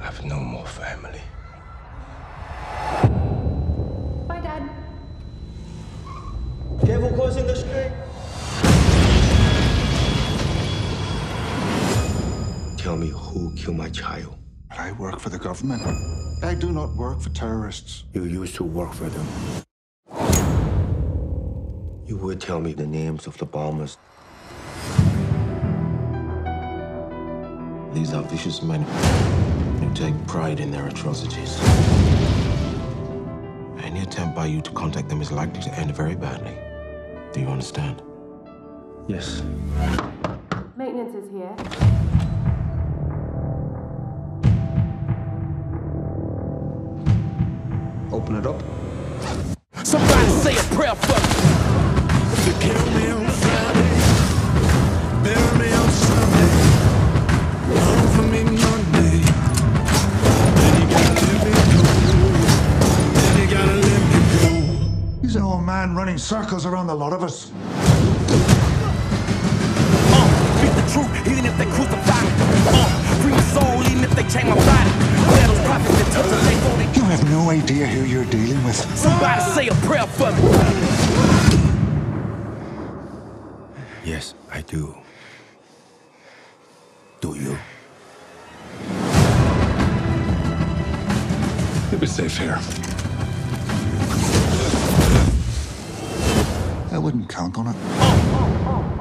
I have no more family. Bye, Dad. Careful crossing the street. Tell me who killed my child. I work for the government. I do not work for terrorists. You used to work for them. You would tell me the names of the bombers. These are vicious men who take pride in their atrocities. Any attempt by you to contact them is likely to end very badly. Do you understand? Yes. Maintenance is here. Open it up. Somebody say a prayer for me. He's an old man running circles around the lot of us. Uh, speak the truth, even if they crucify me. Uh, free my soul, even if they chain my body. Let those prophets that touch the lake. You have no idea who you're dealing with. Somebody say a prayer for me. Yes, I do. Do you? You'll be safe here. I wouldn't count on it.